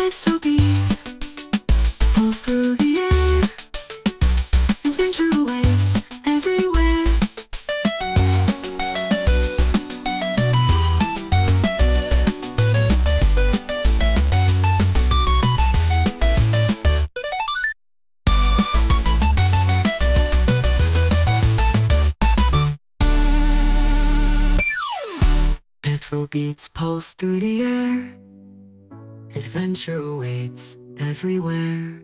Beats through the air, awaits everywhere. Afro beats pulse through the air. Adventure awaits everywhere.